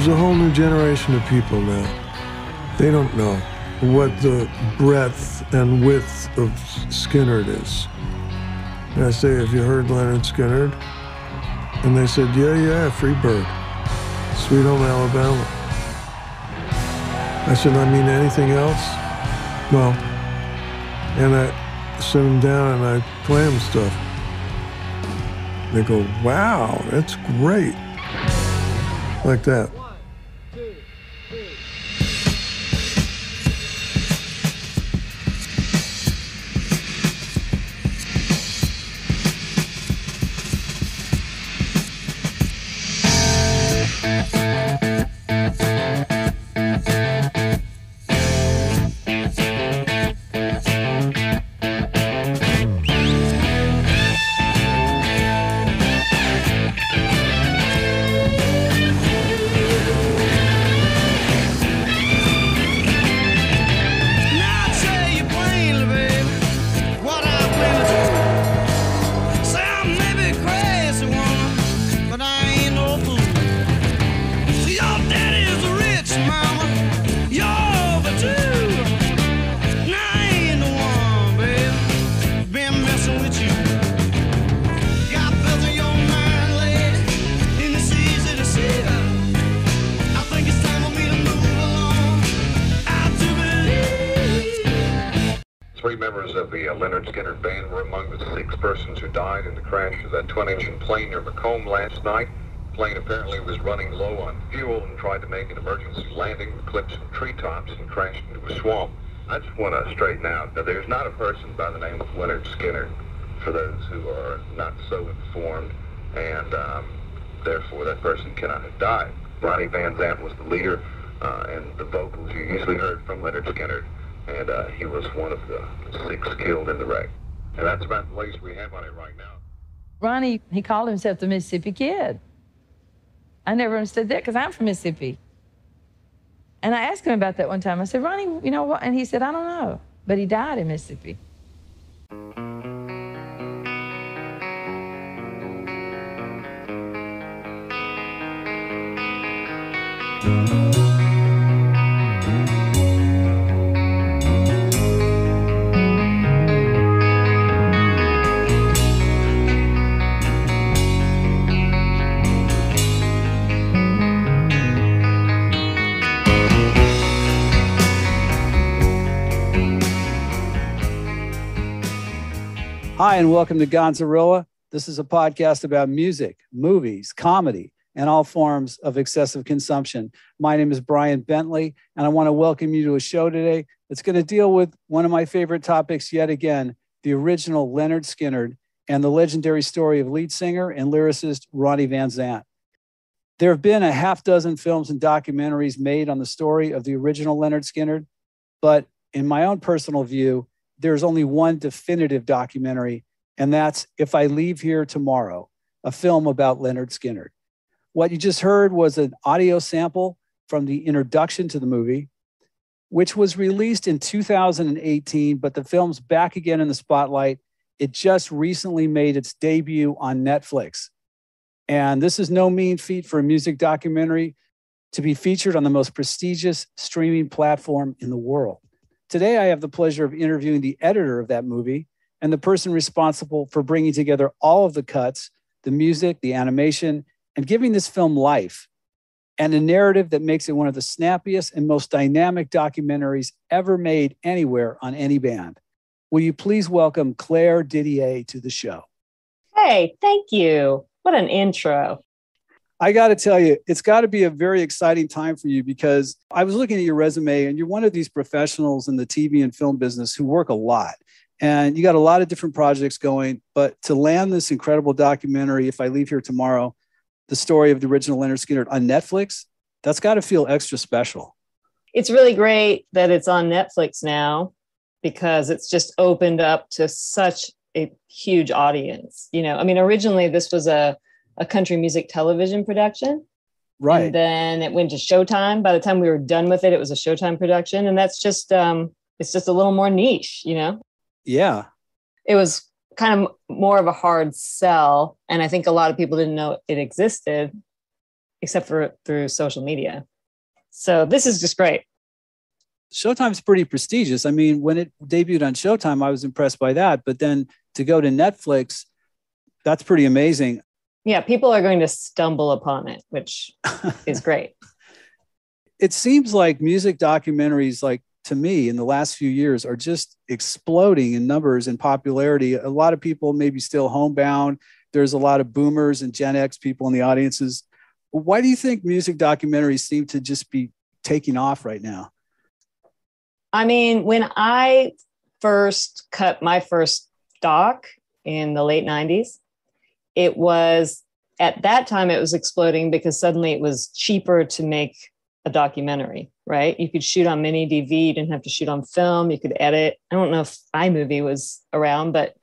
There's a whole new generation of people now. They don't know what the breadth and width of Skynyrd is. And I say, Have you heard Lynyrd Skynyrd? And they said, Yeah, yeah, Freebird, Sweet Home Alabama. I said, I mean anything else? No. And I sit them down and I play them stuff. They go, wow, that's great. Like that. Three members of the uh, Lynyrd Skynyrd band were among the six persons who died in the crash of that twin-engine plane near Macomb last night. The plane apparently was running low on fuel and tried to make an emergency landing, clipped some treetops, and crashed into a swamp. I just want to straighten out that there's not a person by the name of Leonard Skinner, for those who are not so informed, and um, therefore that person cannot have died. Ronnie Van Zant was the leader, uh, and the vocals you usually heard from Lynyrd Skynyrd and uh, he was one of the six killed in the wreck. And that's about the latest we have on it right now. Ronnie, he called himself the Mississippi Kid. I never understood that because I'm from Mississippi. And I asked him about that one time. I said, Ronnie, you know what? And he said, I don't know. But he died in Mississippi. Hi, and welcome to Gonzorilla. This is a podcast about music, movies, comedy, and all forms of excessive consumption. My name is Brian Bentley, and I want to welcome you to a show today that's going to deal with one of my favorite topics yet again the original Lynyrd Skynyrd and the legendary story of lead singer and lyricist Ronnie Van Zant. There have been a half dozen films and documentaries made on the story of the original Lynyrd Skynyrd, but in my own personal view, there's only one definitive documentary, and that's If I Leave Here Tomorrow, a film about Lynyrd Skynyrd. What you just heard was an audio sample from the introduction to the movie, which was released in 2018, but the film's back again in the spotlight. It just recently made its debut on Netflix. And this is no mean feat for a music documentary to be featured on the most prestigious streaming platform in the world. Today, I have the pleasure of interviewing the editor of that movie and the person responsible for bringing together all of the cuts, the music, the animation, and giving this film life and a narrative that makes it one of the snappiest and most dynamic documentaries ever made anywhere on any band. Will you please welcome Claire Didier to the show? Hey, thank you. What an intro. I got to tell you, it's got to be a very exciting time for you because I was looking at your resume and you're one of these professionals in the TV and film business who work a lot. And you got a lot of different projects going, but to land this incredible documentary, If I Leave Here Tomorrow, the story of the original Lynyrd Skynyrd on Netflix, that's got to feel extra special. It's really great that it's on Netflix now because it's just opened up to such a huge audience. You know, I mean, originally this was a, a country music television production. Right. And then it went to Showtime. By the time we were done with it, it was a Showtime production. And that's just um it's just a little more niche, you know? Yeah. It was kind of more of a hard sell. And I think a lot of people didn't know it existed. except for through social media. So this is just great. Showtime's pretty prestigious. I mean, when it debuted on Showtime, I was impressed by that. But then to go to Netflix, that's pretty amazing. Yeah, people are going to stumble upon it, which is great. it seems like music documentaries, like to me, in the last few years, are just exploding in numbers and popularity. A lot of people maybe still homebound. There's a lot of boomers and Gen X people in the audiences. Why do you think music documentaries seem to just be taking off right now? I mean, when I first cut my first doc in the late 90s, it was at that time it was exploding because suddenly it was cheaper to make a documentary, right? You could shoot on mini DV, you didn't have to shoot on film, you could edit. I don't know if iMovie was around, but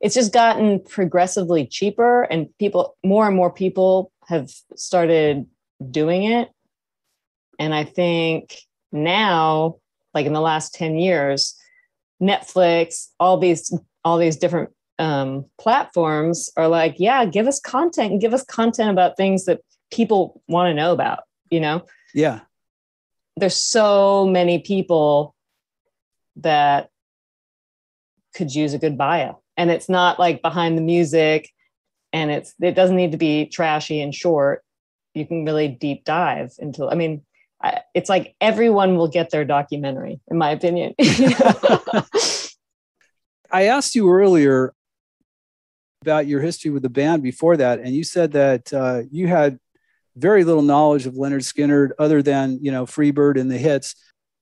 it's just gotten progressively cheaper and people more and more people have started doing it. And I think now, like in the last 10 years, Netflix, all these all these different um, platforms are like, yeah, give us content and give us content about things that people want to know about, you know? Yeah. There's so many people that could use a good bio. And it's not like behind the music and it's it doesn't need to be trashy and short. You can really deep dive into I mean, I, it's like everyone will get their documentary in my opinion. I asked you earlier about your history with the band before that, and you said that uh, you had very little knowledge of Lynyrd Skynyrd other than you know Freebird and the hits.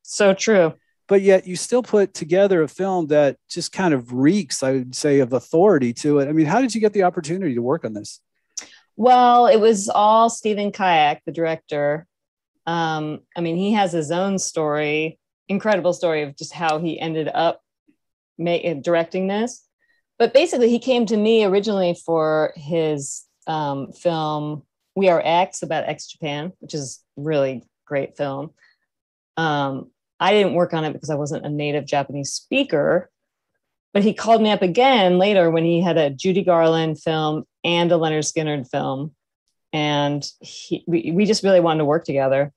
So true. But yet you still put together a film that just kind of reeks, I would say, of authority to it. I mean, how did you get the opportunity to work on this? Well, it was all Stephen Kijak, the director. Um, I mean, he has his own story, incredible story of just how he ended up directing this. But basically, he came to me originally for his um, film We Are X about X Japan, which is really great film. Um, I didn't work on it because I wasn't a native Japanese speaker, but he called me up again later when he had a Judy Garland film and a Lynyrd Skynyrd film, and he, we we just really wanted to work together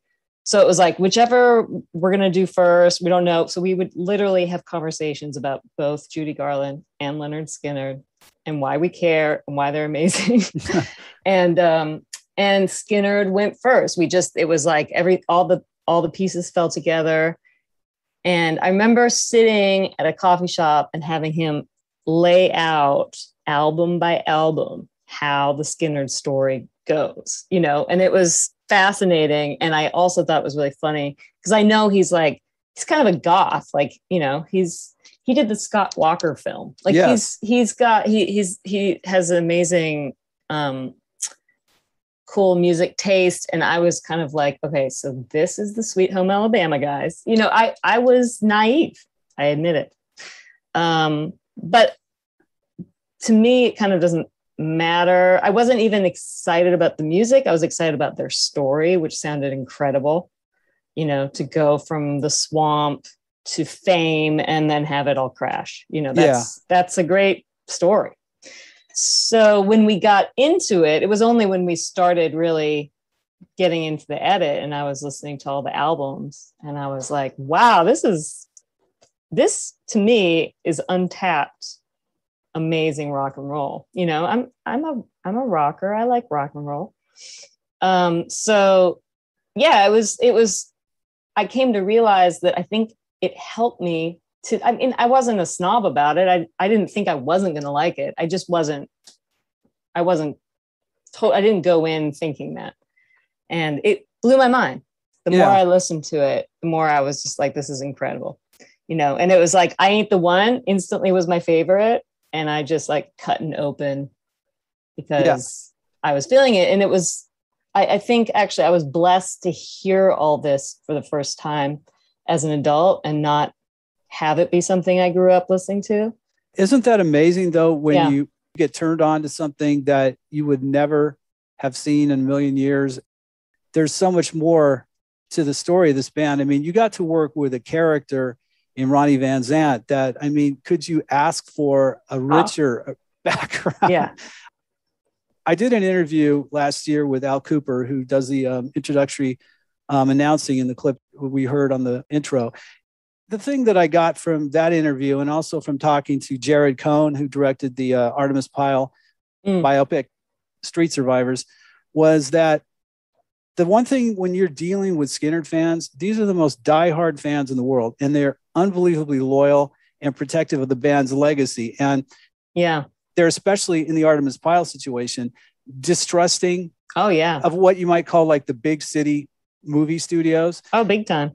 so it was like whichever we're going to do first we don't know. So we would literally have conversations about both judy garland and Lynyrd Skynyrd and why we care and why they're amazing. And um and skynyrd went first. We just it was like every all the all the pieces fell together. And i remember sitting at a coffee shop and having him lay out album by album how the skynyrd story goes you know? And it was fascinating. And I also thought was really funny because I know he's like, he's kind of a goth. Like, you know, he's, he did the Scott Walker film. Like yeah. he's, he's got, he, he's, he has an amazing, um, cool music taste. And I was kind of like, okay, so this is the Sweet Home Alabama guys. You know, I, I was naive. I admit it. Um, but to me, it kind of doesn't matter. I wasn't even excited about the music. I was excited about their story, which sounded incredible. You know, to go from the swamp to fame and then have it all crash. You know, that's yeah. that's a great story. So when we got into it, it was only when we started really getting into the edit and I was listening to all the albums and I was like, wow, this is this to me is untapped amazing rock and roll. You know, I'm I'm a I'm a rocker. I like rock and roll. Um, so yeah, it was it was I came to realize that I think it helped me to I mean I wasn't a snob about it. I I didn't think I wasn't gonna like it. I just wasn't I wasn't told I didn't go in thinking that. And it blew my mind. The yeah. more I listened to it, the more I was just like, this is incredible. You know, and it was like I ain't the one instantly was my favorite and I just like cut and open because yeah. I was feeling it. And it was, I, I think actually I was blessed to hear all this for the first time as an adult and not have it be something I grew up listening to. Isn't that amazing though when yeah. you get turned on to something that you would never have seen in a million years? There's so much more to the story of this band. I mean, you got to work with a character in Ronnie Van Zant that, I mean, could you ask for a richer oh. background? Yeah. I did an interview last year with Al Kooper, who does the um, introductory um, announcing in the clip we heard on the intro. The thing that I got from that interview, and also from talking to Jared Cohn, who directed the uh, Artimus Pyle Mm. biopic Street Survivors, was that the one thing when you're dealing with Skynyrd fans, these are the most diehard fans in the world, and they're unbelievably loyal and protective of the band's legacy. And Yeah. they're especially in the Artimus Pyle situation, distrusting Oh yeah. of what you might call like the big city movie studios. Oh, big time.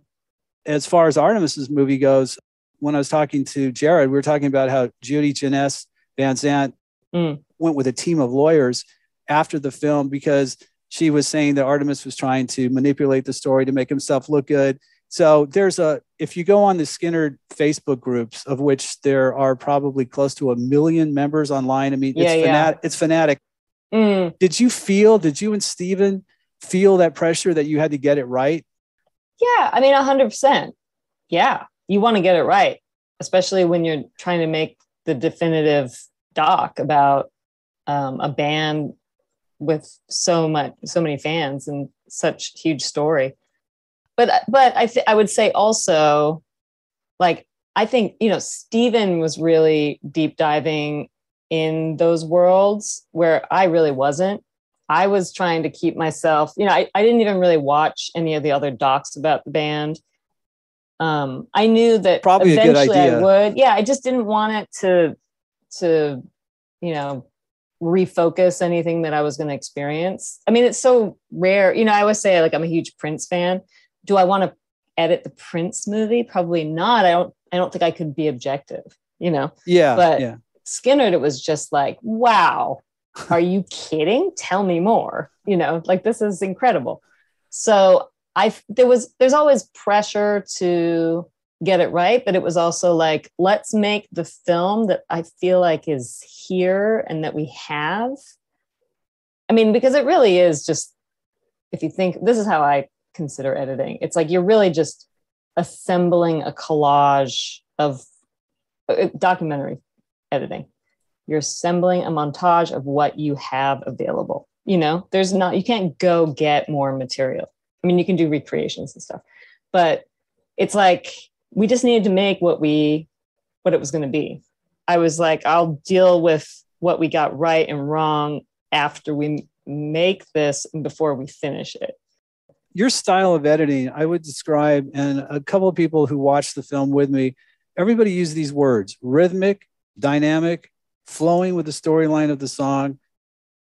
As far as Artimus's movie goes, when I was talking to Jared, we were talking about how Judy Jenness Van Zant Mm. went with a team of lawyers after the film because she was saying that Artimus was trying to manipulate the story to make himself look good. So there's a if you go on the Skynyrd Facebook groups, of which there are probably close to a million members online. I mean, Yeah, it's yeah. fanatic. It's fanatic. Mm. Did you feel? Did you and Stephen feel that pressure that you had to get it right? Yeah, I mean, hundred percent. Yeah, you want to get it right, especially when you're trying to make the definitive doc about um, a band with so much, so many fans and such huge story. But but I th- I would say also, like I think you know Stephen was really deep diving in those worlds where I really wasn't. I was trying to keep myself, you know, I, I didn't even really watch any of the other docs about the band. Um, I knew that Probably a good eventually I would. Yeah, I just didn't want it to to, you know, refocus anything that I was going to experience. I mean, it's so rare. You know, I always say like I'm a huge Prince fan. Do I want to edit the Prince movie? Probably not. I don't I don't think I could be objective, you know. Yeah, But- yeah. Skynyrd, it was just like, wow, are you kidding? Tell me more. You know, like this is incredible. So I there was there's always pressure to get it right, but it was also like, let's make the film that I feel like is here and that we have. I mean, because it really is just if you think this is how I consider editing. It's like you're really just assembling a collage of uh, documentary editing. You're assembling a montage of what you have available. You know, there's not, you can't go get more material. I mean, you can do recreations and stuff, but it's like we just needed to make what we, what it was going to be. I was like, I'll deal with what we got right and wrong after we make this and before we finish it. Your style of editing, I would describe, and a couple of people who watched the film with me, everybody used these words rhythmic, dynamic, flowing with the storyline of the song.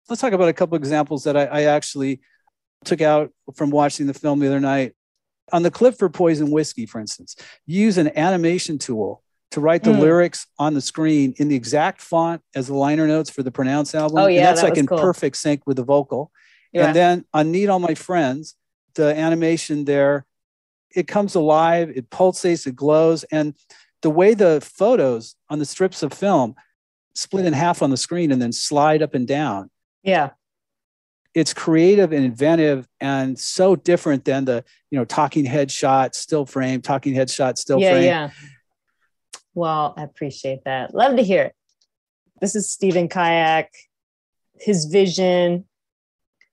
Let's talk about a couple examples that I, I actually took out from watching the film the other night. On the clip for Poison Whiskey, for instance, you use an animation tool to write the Mm. lyrics on the screen in the exact font as the liner notes for the Pronounce album. Oh, and yeah, that's that like in cool. perfect sync with the vocal. Yeah. And then on Need All My Friends, the animation there, it comes alive, it pulsates, it glows. And the way the photos on the strips of film split in half on the screen and then slide up and down, yeah. it's creative and inventive and so different than the, you know, talking head shot, still frame, talking head shot, still yeah, frame. yeah. Well, I appreciate that. Love to hear it. This is Stephen Kijak. His vision.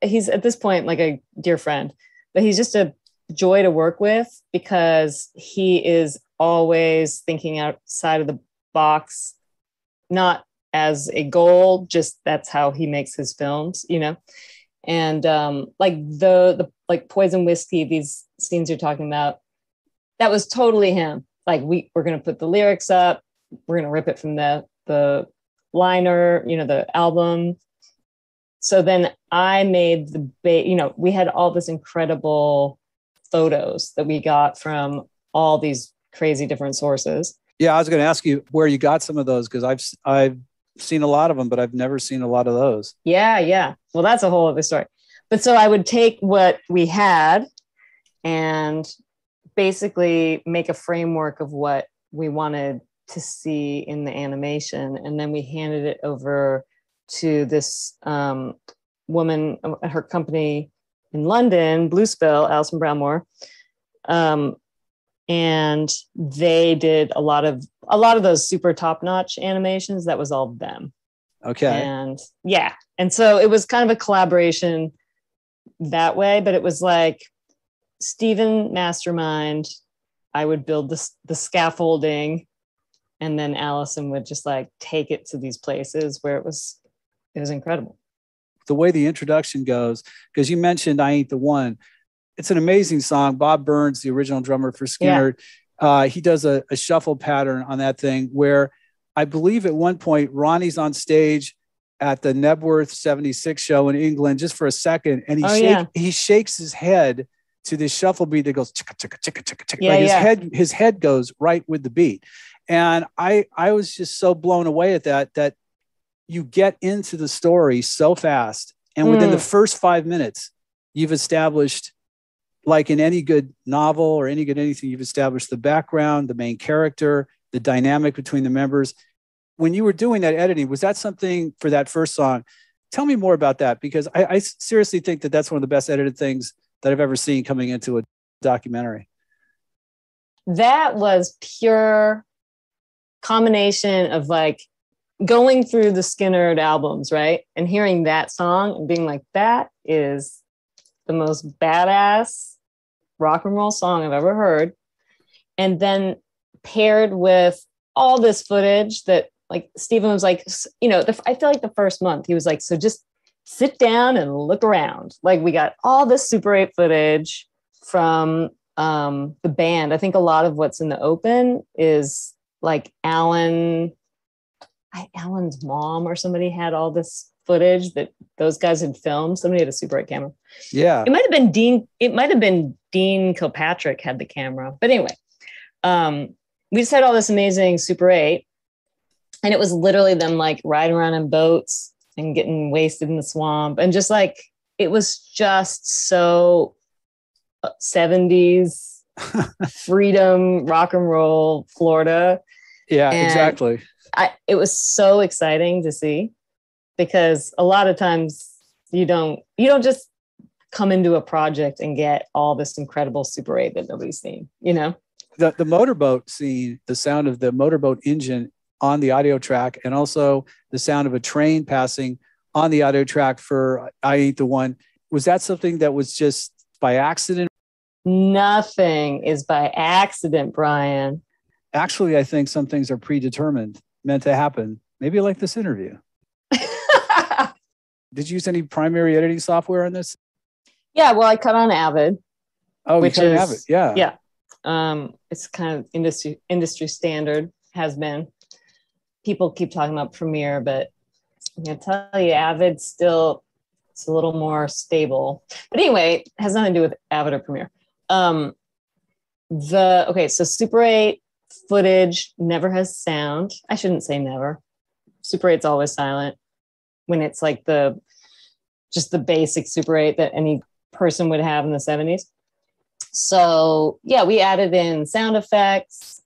He's at this point like a dear friend, but he's just a joy to work with because he is always thinking outside of the box, not as a goal, just that's how he makes his films, you know. And um, like the the like poison whiskey, these scenes you're talking about, that was totally him like we we're going to put the lyrics up we're going to rip it from the the liner you know the album so then i made the ba- you know we had all this incredible photos that we got from all these crazy different sources Yeah, I was going to ask you where you got some of those because I've I've seen a lot of them, but I've never seen a lot of those. Yeah, yeah. Well, that's a whole other story. But so I would take what we had and basically make a framework of what we wanted to see in the animation. And then we handed it over to this um, woman at her company in London, Blue Spill, Alison Brownmore. Um, and they did a lot of a lot of those super top notch animations. That was all them. Okay. And yeah. And so it was kind of a collaboration that way, but it was like Stephen mastermind. I would build the, the scaffolding and then Allison would just like take it to these places where it was it was incredible. The way the introduction goes, because you mentioned I Ain't the One. It's an amazing song. Bob Burns, the original drummer for Skynyrd, uh, he does a, a shuffle pattern on that thing where I believe at one point Ronnie's on stage at the Knebworth 76 show in England just for a second and he, Oh, shake, yeah. he shakes his head to this shuffle beat that goes chicka chicka chicka chicka chicka. Yeah, like his yeah. head his head goes right with the beat. And I I was just so blown away at that that you get into the story so fast and within Mm. the first 5 minutes you've established like in any good novel or any good anything you've established the background, the main character, the dynamic between the members. When you were doing that editing, was that something for that first song? Tell me more about that because I, I seriously think that that's one of the best edited things that I've ever seen coming into a documentary. that was pure combination of like going through the Skynyrd albums, right? And hearing that song and being like, that is the most badass rock and roll song I've ever heard. And then paired with all this footage that like Stephen was like, you know, the, I feel like the first month he was like, so just sit down and look around. Like we got all this Super 8 footage from um, the band. I think a lot of what's in the open is like Allen, I, Allen's mom or somebody had all this footage that those guys had filmed. Somebody had a Super 8 camera. Yeah. It might have been Dean. It might have been Dean Kilpatrick had the camera. But anyway, um, we just had all this amazing Super 8, and it was literally them like riding around in boats and getting wasted in the swamp, and just like it was just so uh, 70s freedom rock and roll Florida. Yeah, And- exactly. I, it was so exciting to see because a lot of times you don't you don't just come into a project and get all this incredible super 8 that nobody's seen you know The the motorboat scene, the sound of the motorboat engine on the audio track, and also the sound of a train passing on the audio track for I Ain't the One. Was that something that was just by accident? nothing is by accident brian Actually, I think some things are predetermined, meant to happen. Maybe like this interview. Did you use any primary editing software on this? yeah well i cut on avid Oh, Which is- have it. Yeah. yeah um it's kind of industry industry standard has been people keep talking about premiere but i'm gonna tell you avid still it's a little more stable but anyway it has nothing to do with avid or premiere um the okay so super 8 footage never has sound i shouldn't say never super 8's always silent when it's like the just the basic super 8 that any person would have in the 70s so yeah, we added in sound effects.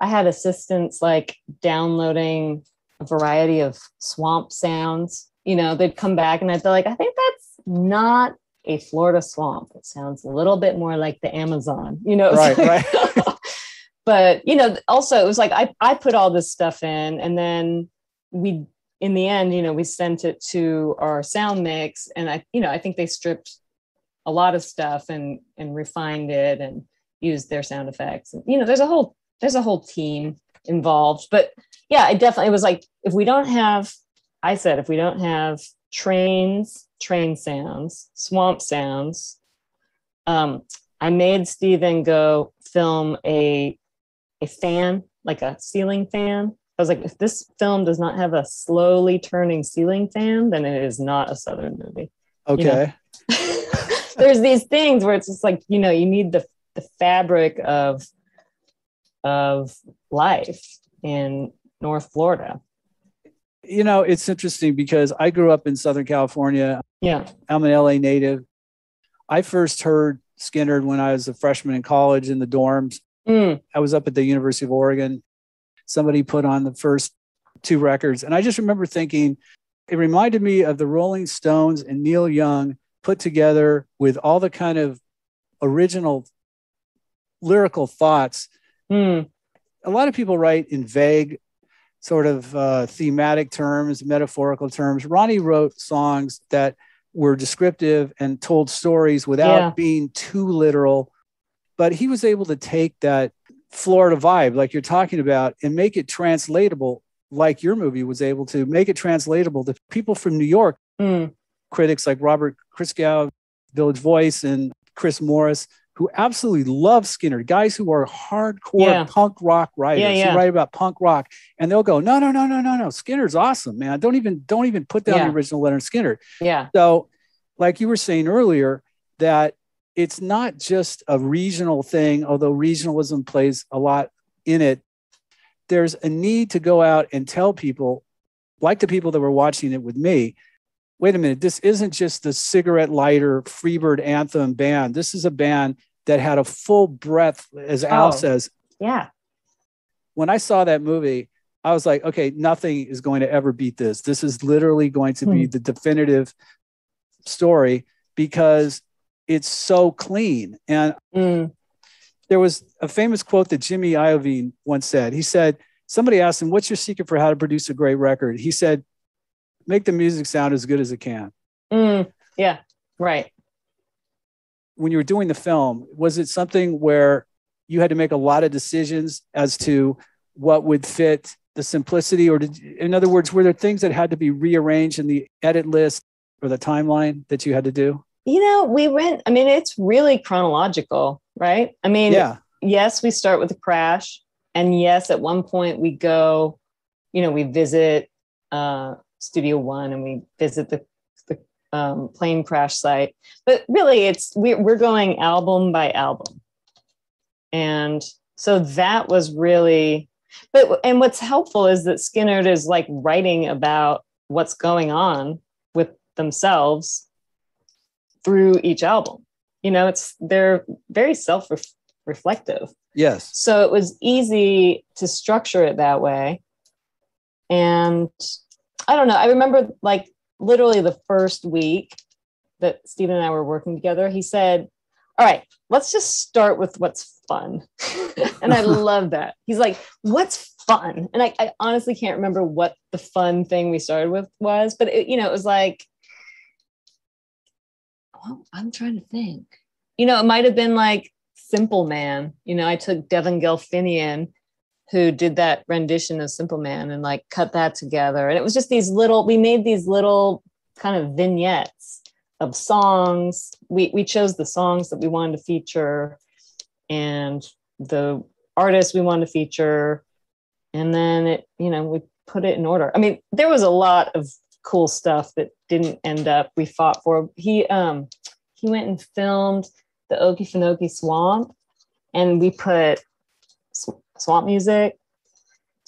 I had assistants like downloading a variety of swamp sounds. You know, they'd come back and I'd be like, I think that's not a Florida swamp. It sounds a little bit more like the Amazon, you know. Right, like- but you know, also it was like I, I put all this stuff in and then we in the end, you know, we sent it to our sound mix and I, you know, I think they stripped a lot of stuff and and refined it and used their sound effects. And you know there's a whole there's a whole team involved but yeah it definitely was like if we don't have i said if we don't have trains train sounds swamp sounds um i made stephen go film a a fan like a ceiling fan i was like if this film does not have a slowly turning ceiling fan then it is not a southern movie Okay. there's these things where it's just like you know you need the the fabric of of life in North Florida. You know, it's interesting because I grew up in Southern California. Yeah. I'm an LA native. I first heard Skynyrd when I was a freshman in college in the dorms. Mm. I was up at the University of Oregon. Somebody put on the first two records. And I just remember thinking, it reminded me of the Rolling Stones and Neil Young put together with all the kind of original lyrical thoughts. Mm. A lot of people write in vague sort of uh, thematic terms, metaphorical terms. Ronnie wrote songs that were descriptive and told stories without Yeah. being too literal. But he was able to take that Florida vibe, like you're talking about, and make it translatable, like your movie was able to make it translatable to people from New York, Mm, critics like Robert Christgau, Village Voice, and Chris Morris, who absolutely love Skynyrd, guys who are hardcore Yeah. punk rock writers Yeah, yeah. who write about punk rock, and they'll go, no, no, no, no, no, no, Skynyrd's awesome, man. Don't even don't even put down the original Lynyrd Skynyrd. yeah. So, like you were saying earlier, that it's not just a regional thing, although regionalism plays a lot in it. There's a need to go out and tell people, like the people that were watching it with me, wait a minute, this isn't just the cigarette lighter Freebird anthem band. This is a band that had a full breadth, as oh. Al Oh. says. Yeah. When I saw that movie, I was like, okay, nothing is going to ever beat this. This is literally going to be hmm. the definitive story because it's so clean. And Mm, there was a famous quote that Jimmy Iovine once said. He said, somebody asked him, What's your secret for how to produce a great record? He said, Make the music sound as good as it can. mm, yeah. Right. When you were doing the film, was it something where you had to make a lot of decisions as to what would fit the simplicity? Or did, in other words, were there things that had to be rearranged in the edit list or the timeline that you had to do? You know, we went, I mean, it's really chronological, right? I mean, Yeah. yes, we start with a crash. And yes, at one point we go, you know, we visit uh, Studio One and we visit the, the um, plane crash site. But really, it's we're, we're going album by album. And so that was really, but, and what's helpful is that Skynyrd is like writing about what's going on with themselves through each album. You know, it's, they're very self reflective. Yes. So it was easy to structure it that way. And I don't know. I remember like literally the first week that Stephen and I were working together, he said, All right, let's just start with what's fun. and I love that. He's like, What's fun? And I, I honestly can't remember what the fun thing we started with was, but it, you know, it was like, I'm trying to think. You know, it might have been like Simple Man. You know, I took Devin Gelfinian, who did that rendition of Simple Man, and like cut that together. And it was just these little, we made these little kind of vignettes of songs. We we chose the songs that we wanted to feature and the artists we wanted to feature. And then it, you know, we put it in order. I mean, there was a lot of cool stuff that didn't end up we fought for. He um he went and filmed the Okefenokee Swamp, and we put sw- swamp music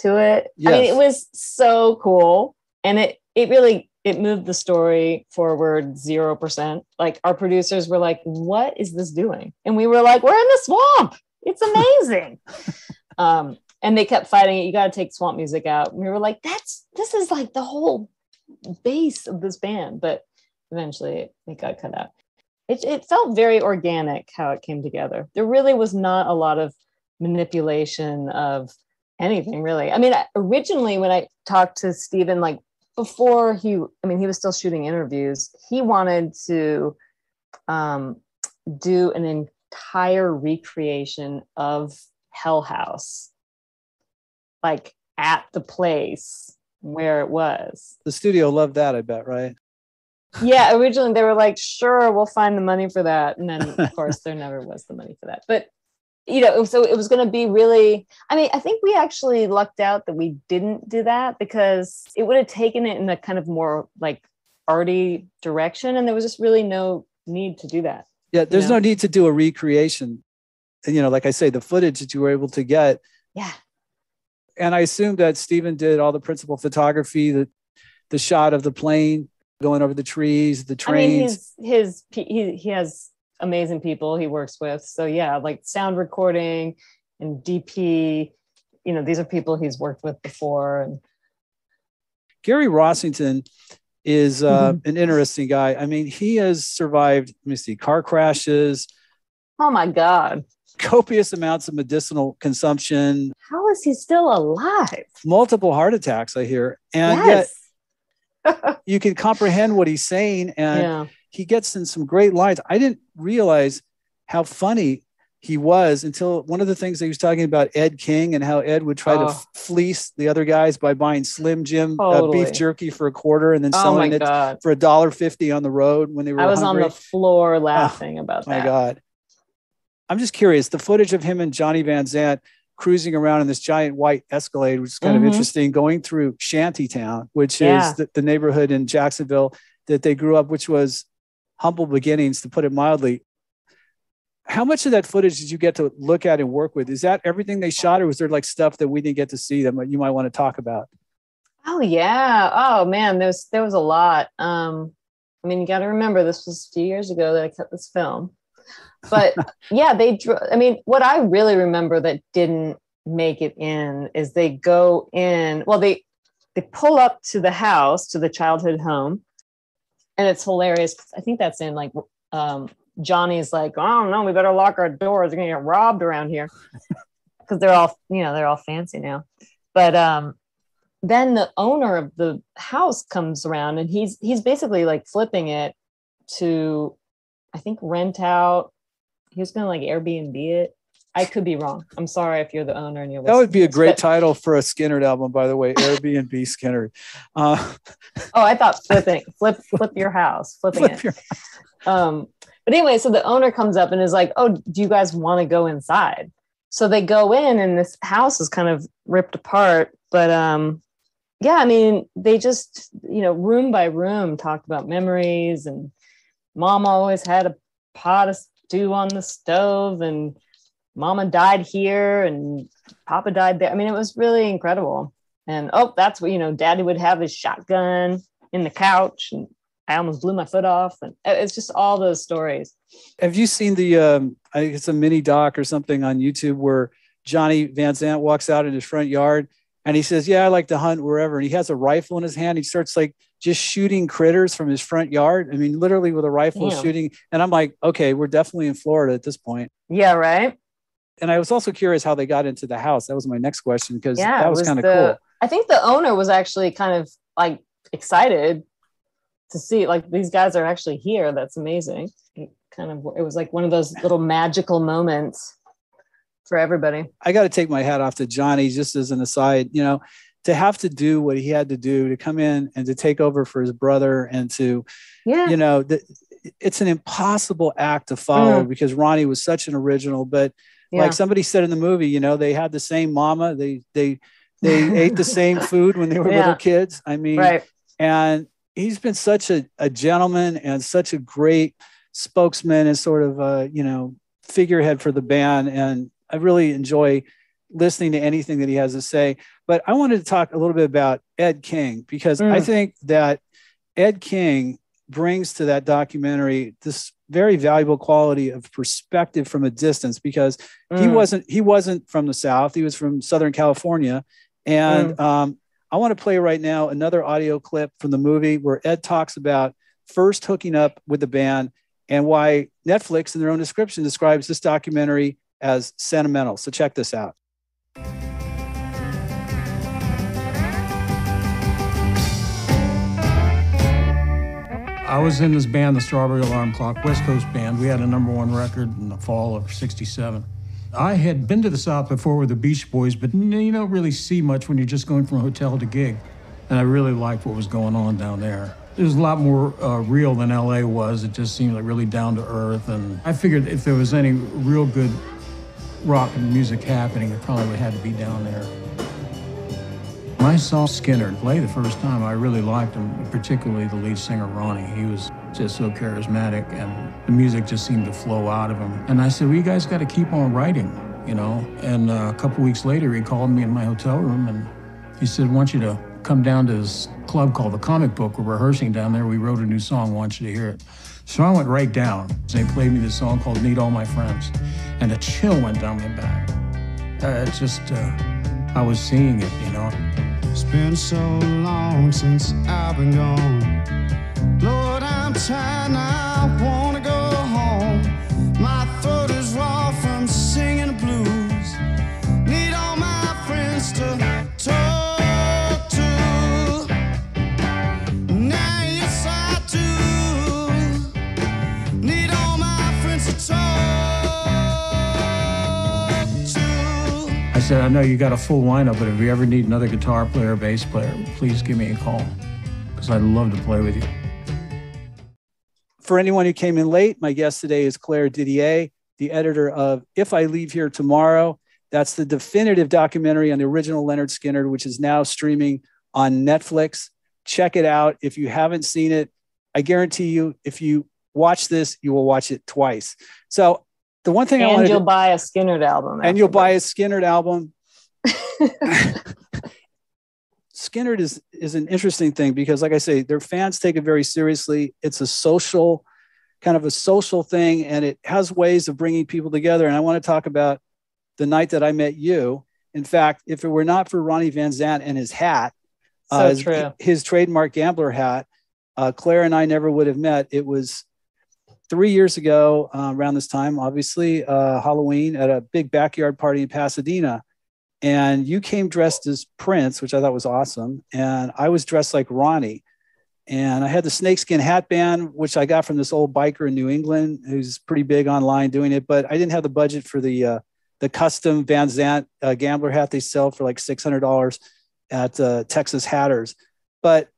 to it. I mean, it was so cool, and it it really it moved the story forward zero percent. Like our producers were like, "What is this doing?" And we were like, "We're in the swamp. It's amazing." um, and they kept fighting it. You got to take swamp music out. And we were like, "That's this is like the whole base of this band," but eventually it, got cut out it, it felt very organic how it came together. There really was not a lot of manipulation of anything, really. I mean, originally when I talked to Stephen, like before he, I mean, he was still shooting interviews, he wanted to um, do an entire recreation of Hell House, like at the place where it was The studio loved that, I bet, right? yeah originally they were like sure we'll find the money for that and then of course there never was the money for that but you know so it was going to be really i mean i think we actually lucked out that we didn't do that because it would have taken it in a kind of more like arty direction and there was just really no need to do that Yeah, there's know? no need to do a recreation. And, you know, like I say, the footage that you were able to get. yeah And I assume that Stephen did all the principal photography, the the shot of the plane going over the trees, the i mean trains. his his he, he has amazing people he works with so yeah like sound recording and dp you know these are people he's worked with before and Gary Rossington is uh, Mm-hmm. an interesting guy. I mean, he has survived, let me see, car crashes, oh my god copious amounts of medicinal consumption, How is he still alive? multiple heart attacks, I hear. And yes. yet you can comprehend what he's saying. And yeah. he gets in some great lines. I didn't realize how funny he was until one of the things that he was talking about Ed King and how Ed would try to Oh. f- fleece the other guys by buying Slim Jim uh, beef jerky for a quarter and then Oh selling it god. for a dollar fifty on the road when they were I was hungry. on the floor laughing about that. my. God. I'm just curious. The footage of him and Johnny Van Zant cruising around in this giant white Escalade, which is kind Mhm. of interesting, going through Shantytown, which Yeah. is the, the neighborhood in Jacksonville that they grew up, which was humble beginnings, to put it mildly. How much of that footage did you get to look at and work with? Is that everything they shot, or was there like stuff that we didn't get to see that you might want to talk about? Oh yeah. Oh man, there's there was a lot. Um, I mean, you got to remember this was a few years ago that I cut this film, but yeah, they. I mean, what I really remember that didn't make it in is they go in. Well, they they pull up to the house to the childhood home, and it's hilarious. I think that's in like um, Johnny's like, don't know, we better lock our doors. We're gonna get robbed around here because they're all you know they're all fancy now, but um then the owner of the house comes around and he's he's basically like flipping it to i think rent out he was gonna like airbnb it i could be wrong i'm sorry if you're the owner and you're That would be a great this, title for a Skynyrd album, by the way. Airbnb Skynyrd. Uh, oh i thought flipping flip flip your house flipping flip it your- um but anyway so the owner comes up and is like oh do you guys want to go inside so they go in and this house is kind of ripped apart but um yeah i mean they just you know room by room talked about memories and mom always had a pot of stew on the stove and mama died here and papa died there i mean it was really incredible and oh that's what you know daddy would have his shotgun in the couch and i almost blew my foot off and it's just all those stories Have you seen the? Um, I think it's a mini doc or something on YouTube where Johnny Van Zant walks out in his front yard and he says, "Yeah, I like to hunt wherever." And he has a rifle in his hand. He starts like just shooting critters from his front yard. I mean, literally with a rifle Damn. shooting. And I'm like, okay, we're definitely in Florida at this point. yeah right And I was also curious how they got into the house. That was my next question because yeah that it was, kind of cool. i think the owner was actually kind of like excited to see like these guys are actually here that's amazing it kind of it was like one of those little magical moments for everybody I got to take my hat off to Johnny just as an aside, you know, to have to do what he had to do to come in and to take over for his brother and to, yeah you know, the, it's an impossible act to follow Mm. because Ronnie was such an original. But yeah like somebody said in the movie, you know, they had the same mama. They they they ate the same food when they were Yeah. little kids. I mean, right and he's been such a, a gentleman and such a great spokesman and sort of a you know figurehead for the band and i really enjoy listening to anything that he has to say but i wanted to talk a little bit about ed king because i Mm. think that ed king brings to that documentary this very valuable quality of perspective from a distance because he Mm. wasn't he wasn't from the south he was from southern california and um, i want to play right now another audio clip from the movie where ed talks about first hooking up with the band and why netflix in their own description describes this documentary as sentimental so check this out I was in this band, the Strawberry Alarm Clock, West Coast band. We had a number one record in the fall of 67. I had been to the South before with the Beach Boys, but you don't really see much when you're just going from hotel to gig. And I really liked what was going on down there. It was a lot more uh, real than LA was. It just seemed like really down to earth. And I figured if there was any real good rock and music happening, it probably had to be down there. When I saw Skynyrd play the first time, I really liked him, particularly the lead singer, Ronnie. He was just so charismatic, and the music just seemed to flow out of him. And I said, well, you guys got to keep on writing, you know? And uh, a couple weeks later, he called me in my hotel room, and he said, I want you to come down to this club called the Comic Book. We're rehearsing down there. We wrote a new song. I want you to hear it. So I went right down. They played me this song called Need All My Friends, and a chill went down my back. Uh, it's just, uh, I was seeing it, you know? It's been so long since I've been gone. Lord, I'm tired now. Said, I know you got a full lineup, but if you ever need another guitar player or bass player, please give me a call because I'd love to play with you. For anyone who came in late, my guest today is Claire Didier, the editor of If I Leave Here Tomorrow. That's the definitive documentary on the original Lynyrd Skynyrd, which is now streaming on Netflix. Check it out. If you haven't seen it, I guarantee you, if you watch this, you will watch it twice. So the one thing I and wanted you'll to, buy a Skynyrd album. and you'll buy a. Skynyrd album. Skynyrd is is an interesting thing because, like I say, their fans take it very seriously. It's a social, kind of a social thing, and it has ways of bringing people together. And I want to talk about the night that I met you. In fact, if it were not for Ronnie Van Zant and his hat, So uh, his, his trademark gambler hat, uh, Claire and I never would have met. It was three years ago, uh, around this time, obviously, uh, Halloween at a big backyard party in Pasadena. And you came dressed as Prince, which I thought was awesome. And I was dressed like Ronnie. And I had the snakeskin hat band, which I got from this old biker in New England who's pretty big online doing it. But I didn't have the budget for the uh, the custom Van Zant uh, gambler hat they sell for like six hundred dollars at uh, Texas Hatters. But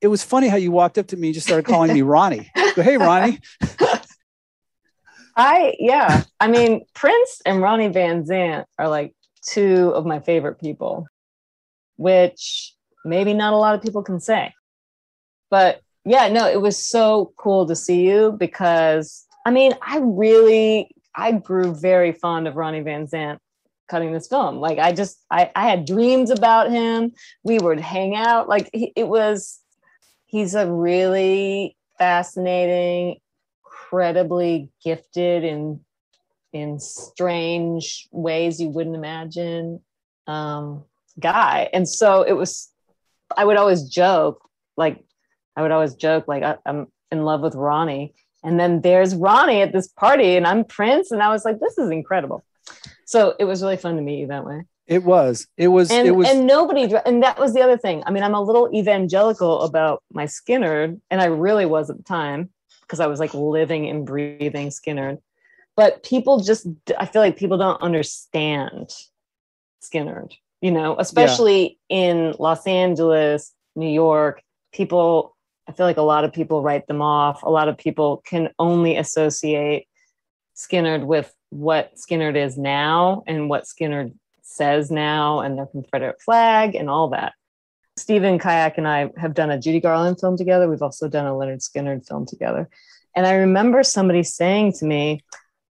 it was funny how you walked up to me and just started calling me Ronnie. Go, hey, Ronnie. I yeah. I mean, Prince and Ronnie Van Zant are like two of my favorite people, which maybe not a lot of people can say. But yeah, no, it was so cool to see you because I mean, I really I grew very fond of Ronnie Van Zant cutting this film. Like I just I I had dreams about him. We would hang out. Like he, it was he's a really fascinating incredibly gifted in in strange ways you wouldn't imagine um, guy. And so it was. I would always joke, like I would always joke, like I, I'm in love with Ronnie, and then there's Ronnie at this party, and I'm Prince, and I was like, this is incredible. So it was really fun to meet you that way. It was. It was. And, it was. and nobody, and that was the other thing. I mean, I'm a little evangelical about my Skynyrd, and I really was at the time because I was like living and breathing Skynyrd. But people just, I feel like people don't understand Skynyrd, you know, especially in Los Angeles, New York. People, I feel like a lot of people write them off. A lot of people can only associate Skynyrd with what Skynyrd is now and what Skynyrd says now and their Confederate flag and all that. Stephen Kijak and I have done a Judy Garland film together. We've also done a Lynyrd Skynyrd film together. And I remember somebody saying to me,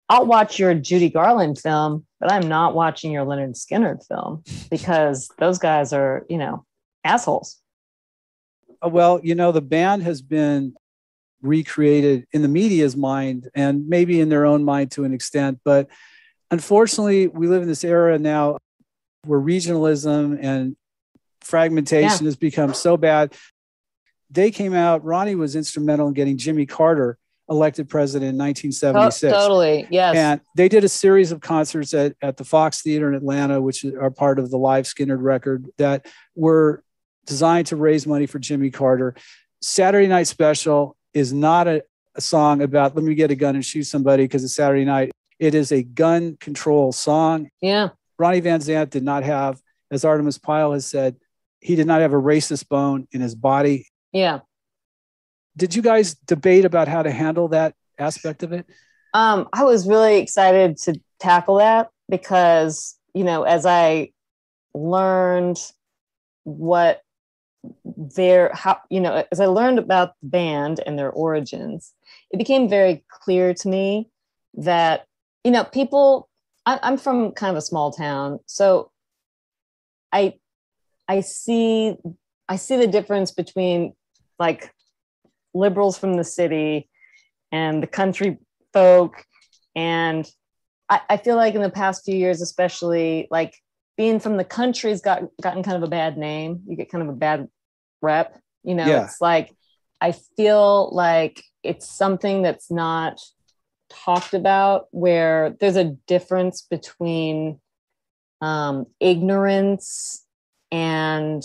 I'll watch your Judy Garland film, but I'm not watching your Lynyrd Skynyrd film because those guys are, you know, assholes. Uh, well, you know, the band has been recreated in the media's mind and maybe in their own mind to an extent. But unfortunately, we live in this era now where regionalism and fragmentation has become so bad. They came out, Ronnie was instrumental in getting Jimmy Carter elected president in To- 1976. totally. Yes. And they did a series of concerts at, at the Fox Theater in Atlanta, which are part of the Live Skynyrd record, that were designed to raise money for Jimmy Carter. Saturday Night Special is not a, a song about, let me get a gun and shoot somebody because it's Saturday night. It is a gun control song. yeah. Ronnie Van Zant did not have, as Artimus Pyle has said, he did not have a racist bone in his body. Yeah. Did you guys debate about how to handle that aspect of it? Um, I was really excited to tackle that because, you know, as I learned what their how you know as i learned about the band and their origins it became very clear to me that you know people i'm from kind of a small town. So i i see i see the difference between like liberals from the city and the country folk. And I, I feel like in the past few years especially like being from the country's got gotten kind of a bad name. You get kind of a bad rep you know? Yeah. it's like i feel like it's something that's not talked about where there's a difference between um, ignorance and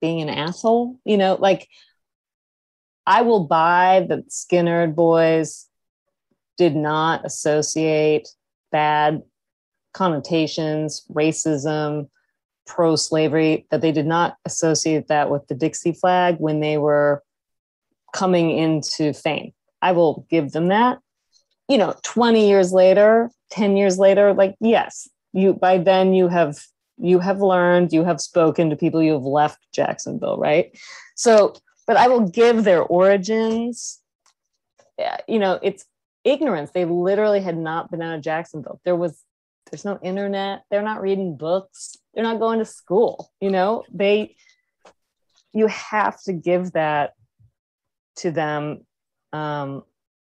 being an asshole you know like i will buy that skynyrd boys did not associate bad connotations, racism, pro slavery, that they did not associate that with the Dixie flag when they were coming into fame. I will give them that. You know, 20 years later, 10 years later, like, yes, you by then you have you have learned, you have spoken to people, you have left Jacksonville, right? So, but I will give their origins, you know, it's ignorance. They literally had not been out of Jacksonville. There was there's no internet they're not reading books they're not going to school you know they you have to give that to them um,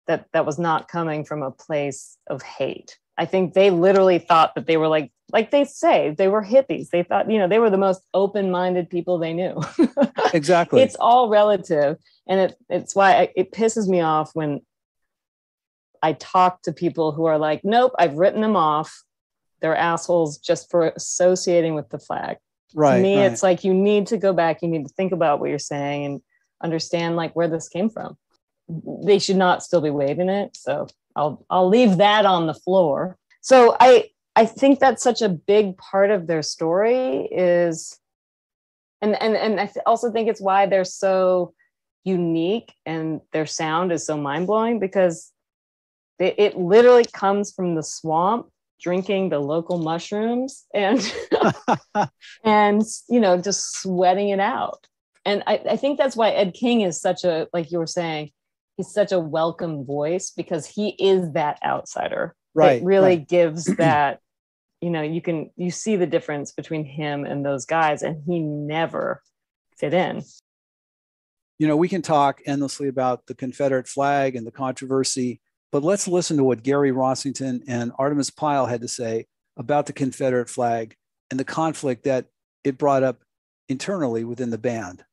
that that was not coming from a place of hate i think they literally thought that they were like like they say they were hippies they thought you know they were the most open-minded people they knew exactly it's all relative and it, it's why I, it pisses me off when i talk to people who are like nope i've written them off they're assholes just for associating with the flag. Right. To me, right. it's like you need to go back, you need to think about what you're saying and understand like where this came from. They should not still be waving it. So I'll I'll leave that on the floor. So I I think that's such a big part of their story is and and and I also think it's why they're so unique and their sound is so mind-blowing because it, it literally comes from the swamp drinking the local mushrooms and and you know just sweating it out and I, I think that's why ed king is such a like you were saying he's such a welcome voice because he is that outsider right it really right. gives that you know you can you see the difference between him and those guys and he never fit in you know we can talk endlessly about the confederate flag and the controversy but let's listen to what Gary Rossington and Artimus Pyle had to say about the Confederate flag and the conflict that it brought up internally within the band.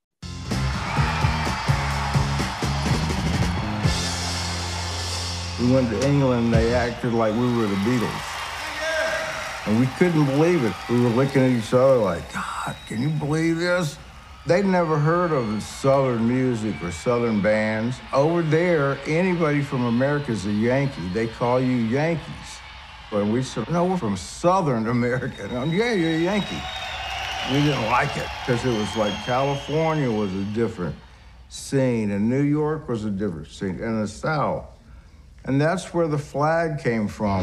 We went to England and they acted like we were the Beatles. And we couldn't believe it. We were looking at each other like, God, can you believe this? They'd never heard of Southern music or Southern bands. Over there, anybody from America is a Yankee. They call you Yankees. But we said, no, we're from Southern America. And, yeah, you're a Yankee. We didn't like it because it was like California was a different scene and New York was a different scene and the South. And that's where the flag came from.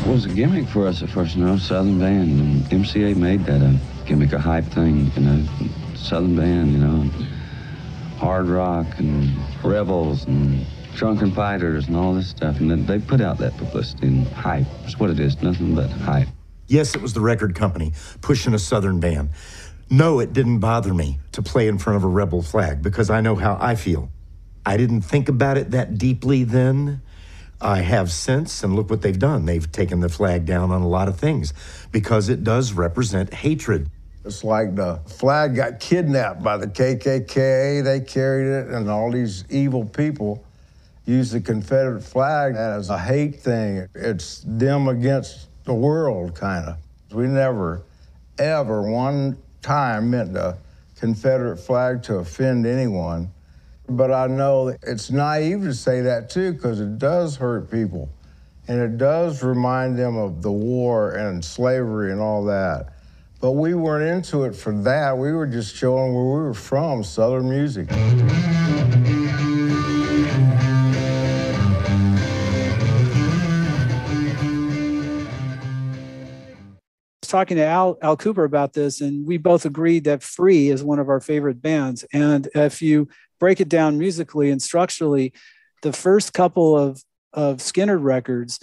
It was a gimmick for us at first, you know, Southern band. And MCA made that a gimmick, a hype thing, you know, Southern band, you know, hard rock and rebels and drunken fighters and all this stuff. And they put out that publicity and hype. It's what it is, nothing but hype. Yes, it was the record company pushing a Southern band. No, it didn't bother me to play in front of a rebel flag because I know how I feel. I didn't think about it that deeply then. I have since, and look what they've done. They've taken the flag down on a lot of things because it does represent hatred. It's like the flag got kidnapped by the KKK. They carried it, and all these evil people use the Confederate flag as a hate thing. It's them against the world, kind of. We never, ever one time meant the Confederate flag to offend anyone. But I know it's naive to say that too, because it does hurt people. And it does remind them of the war and slavery and all that. But we weren't into it for that. We were just showing where we were from, Southern music. I was talking to Al, Al Kooper about this, and we both agreed that Free is one of our favorite bands. And if you break it down musically and structurally, the first couple of, of Skynyrd records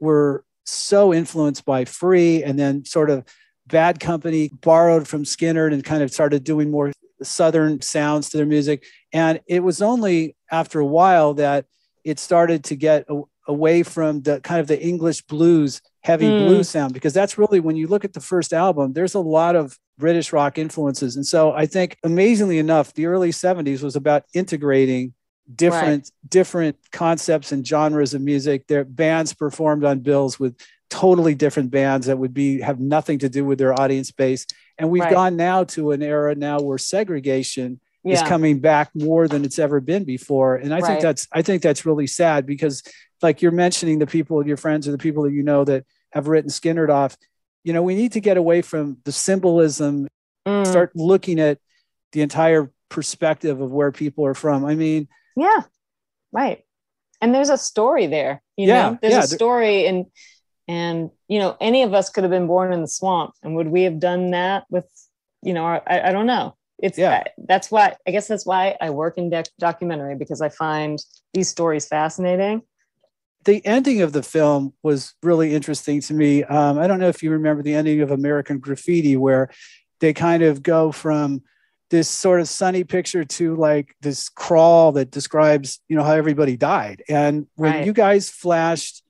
were so influenced by Free, and then sort of Bad Company borrowed from Skynyrd and kind of started doing more Southern sounds to their music. And it was only after a while that it started to get a, away from the kind of the English blues heavy mm. blues sound because that's really when you look at the first album there's a lot of british rock influences and so i think amazingly enough the early 70s was about integrating different right. different concepts and genres of music their bands performed on bills with totally different bands that would be have nothing to do with their audience base and we've right. gone now to an era now where segregation yeah. is coming back more than it's ever been before and i right. think that's i think that's really sad because like you're mentioning the people, of your friends or the people that you know that have written Skynyrd off. You know, we need to get away from the symbolism, Mm. start looking at the entire perspective of where people are from. I mean, Yeah, right. And there's a story there. You Yeah, know, there's yeah, a story, and and you know, any of us could have been born in the swamp, and would we have done that with, you know, our, I, I don't know. It's Yeah. That's why I guess that's why I work in doc- documentary because I find these stories fascinating. The ending of the film was really interesting to me. Um, I don't know if you remember the ending of American Graffiti, where they kind of go from this sort of sunny picture to like this crawl that describes, you know, how everybody died. And when Right. you guys flashed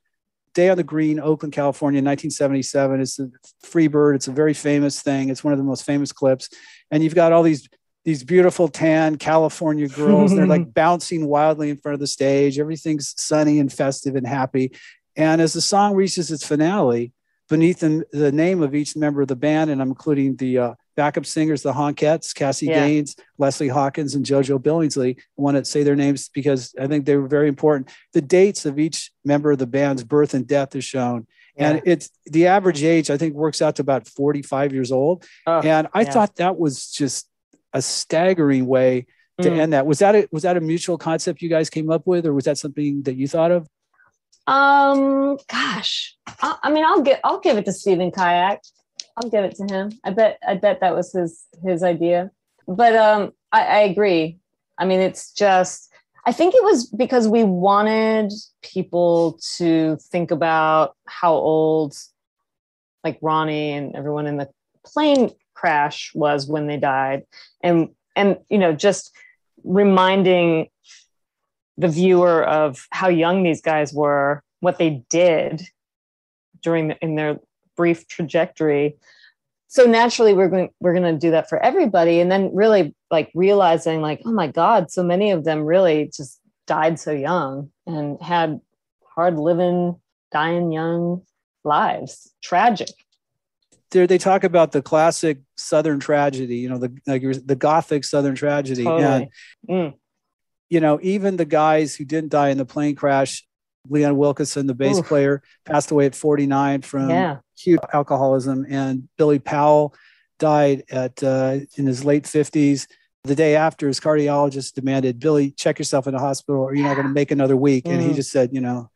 Day on the Green, Oakland, California, 1977, it's a free bird. It's a very famous thing. It's one of the most famous clips. And you've got all these these beautiful tan California girls. They're like bouncing wildly in front of the stage. Everything's sunny and festive and happy. And as the song reaches its finale, beneath the, the name of each member of the band, and I'm including the uh, backup singers, the Honkettes, Cassie Yeah. Gaines, Leslie Hawkins, and JoJo Billingsley. I want to say their names because I think they were very important. The dates of each member of the band's birth and death is shown. And it's the average age, I think, works out to about 45 years old. Oh, and I yeah. thought that was just a staggering way to Mm. end that. Was that a, was that a mutual concept you guys came up with, or was that something that you thought of? Um, gosh, I, I mean, I'll get, I'll give it to Stephen Kijak. I'll give it to him. I bet, I bet that was his, his idea. But um, I, I agree. I mean, it's just, I think it was because we wanted people to think about how old, like Ronnie and everyone in the plane crash was when they died, and and you know, just reminding the viewer of how young these guys were, what they did during the, in their brief trajectory. So naturally, we're going we're going to do that for everybody, and then really like realizing like, oh my God, so many of them really just died so young and had hard living, dying young lives. Tragic. There, they talk about the classic Southern tragedy, you know, the like the Gothic Southern tragedy, and Mm. you know, even the guys who didn't die in the plane crash, Leon Wilkeson, the bass Oof. player, passed away at 49 from Yeah. acute alcoholism, and Billy Powell died at uh, in his late 50s. The day after, his cardiologist demanded, "Billy, check yourself in the hospital, or you're not going to make another week." And he Mm. just said, "You know,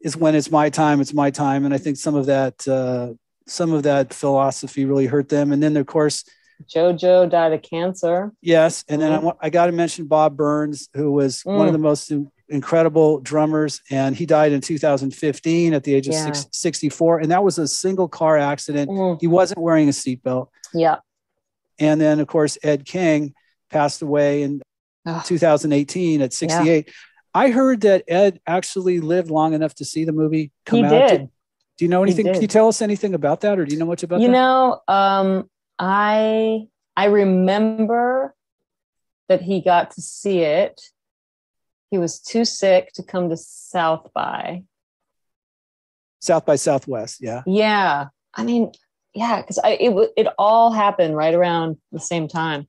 it's when it's my time, it's my time." And I think some of that, uh, some of that philosophy really hurt them. And then, of course, Jojo died of cancer. Yes, and then I, Mhm. wa- I got to mention Bob Burns, who was one of Mm. the most in- incredible drummers, and he died in 2015 at the age of Yeah. six, 64, and that was a single car accident. Mm. He wasn't wearing a seatbelt, Yeah. and then of course Ed King passed away in Ugh. 2018 at 68. I heard that Ed actually lived long enough to see the movie come He out. did. Do you know anything? Can you tell us anything about that, or do you know much about that? you that? know um i i remember that he got to see it he was too sick to come to south by South by Southwest, yeah. yeah i mean yeah because i it, it all happened right around the same time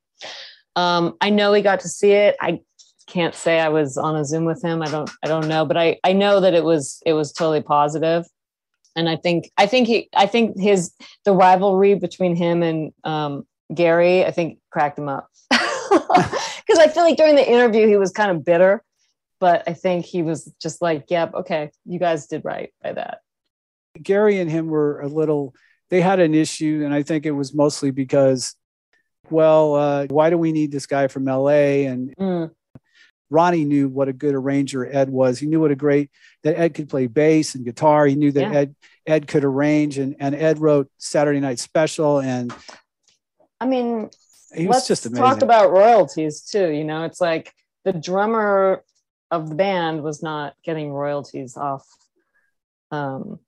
um i know he got to see it i can't say i was on a zoom with him i don't i don't know but i i know that it was it was totally positive and i think i think he i think his the rivalry between him and um gary i think cracked him up because i feel like during the interview he was kind of bitter but i think he was just like yep okay you guys did right by that Gary and him were a little, they had an issue. And I think it was mostly because, well, uh, why do we need this guy from LA? And Mm. Ronnie knew what a good arranger Ed was. He knew what a great, that Ed could play bass and guitar. He knew that Yeah. Ed, Ed could arrange. And, and Ed wrote Saturday Night Special. And i mean he was let's just amazing. talk about royalties too you know it's like the drummer of the band was not getting royalties off um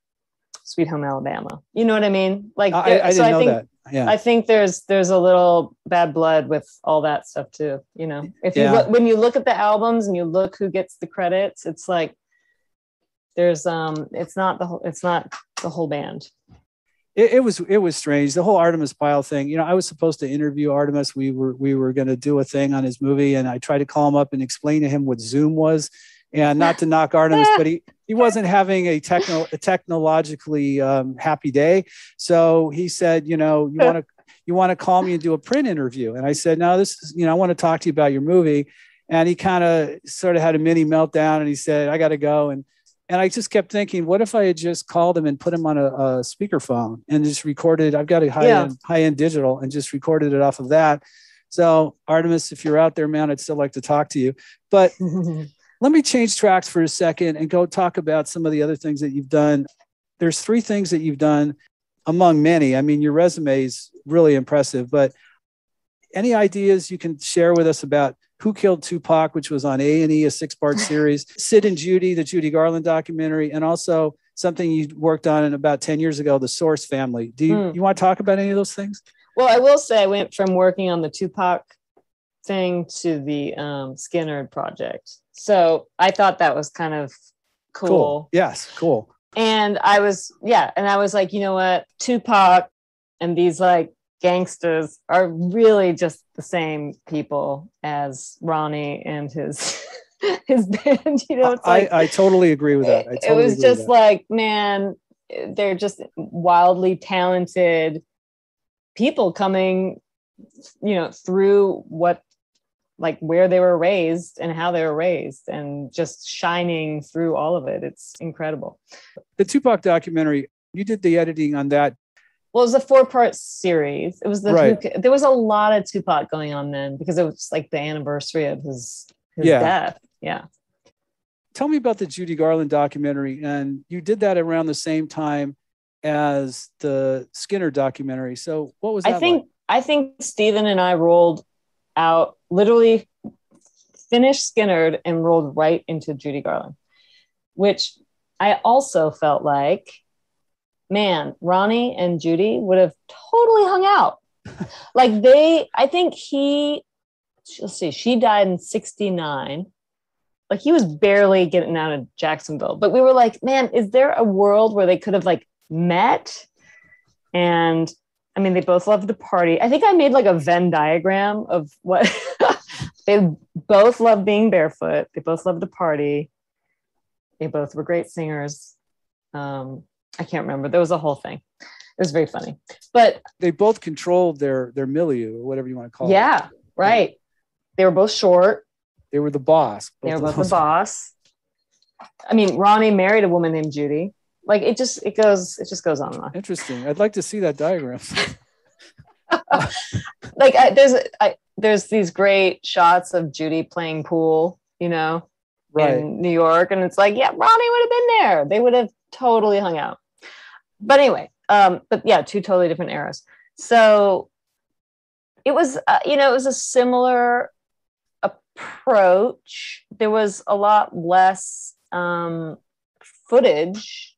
sweet home alabama. You know what i mean? Like I, there- I so didn't know think that. Yeah. i think there's there's a little bad blood with all that stuff too you know? If you Yeah. look when you look at the albums and you look who gets the credits it's like there's um it's not the whole it's not the whole band. It, it was it was strange. The whole artimus pyle thing you know i was supposed to interview artimus. We were we were going to do a thing on his movie and i tried to call him up and explain to him what zoom was And not to knock Artimus, but he, he wasn't having a techno a technologically um, happy day. So he said, you know, you want to you want to call me and do a print interview. And I said, no, this is, you know, I want to talk to you about your movie. And he kind of sort of had a mini meltdown and he said, I got to go. And and I just kept thinking, what if I had just called him and put him on a, a speakerphone and just recorded? I've got a high Yeah. end high end digital and just recorded it off of that. So Artimus, if you're out there, man, I'd still like to talk to you. But let me change tracks for a second and go talk about some of the other things that you've done. There's three things that you've done among many. I mean, your resume is really impressive, but any ideas you can share with us about who killed Tupac, which was on A and E, a six-part series, Sid and Judy, the Judy Garland documentary, and also something you worked on in about 10 years ago, the Source family. Do you, Hmm. you want to talk about any of those things? Well, I will say I went from working on the Tupac thing to the um, Skynyrd project. So I thought that was kind of cool. Yes, cool. And I was, yeah, and I was like, you know what? Tupac and these like gangsters are really just the same people as Ronnie and his his band. You know, it's like I, I totally agree with that. I it was just like man they're just wildly talented people coming you know through what like where they were raised and how they were raised and just shining through all of it it's incredible the Tupac documentary, you did the editing on that. well it was a four part series it was the Right. there was a lot of tupac going on then because it was like the anniversary of his his Yeah. death yeah Tell me about the Judy Garland documentary. And you did that around the same time as the Skynyrd documentary. So what was that? I think like? I think Stephen and I rolled out literally finished Skynyrd and rolled right into Judy Garland, which I also felt like, man, Ronnie and Judy would have totally hung out. like they, I think he, let's see, she died in 69. Like he was barely getting out of Jacksonville, but we were like, man, is there a world where they could have like met? And I mean, they both loved to party. I think I made like a Venn diagram of what they both love being barefoot. They both love to party. They both were great singers. Um, I can't remember. There was a whole thing. It was very funny. But they both controlled their their milieu or whatever you want to call it. yeah, right. They were both short. They were the boss. They were both the boss. I mean, Ronnie married a woman named Judy. Like it just it goes it just goes on and on. Interesting. I'd like to see that diagram. like I, there's I, there's these great shots of Judy playing pool, you know, Right. in New York, and it's like, yeah, Ronnie would have been there. They would have totally hung out. But anyway, um, but yeah, two totally different eras. So it was, uh, you know, it was a similar approach. There was a lot less um, footage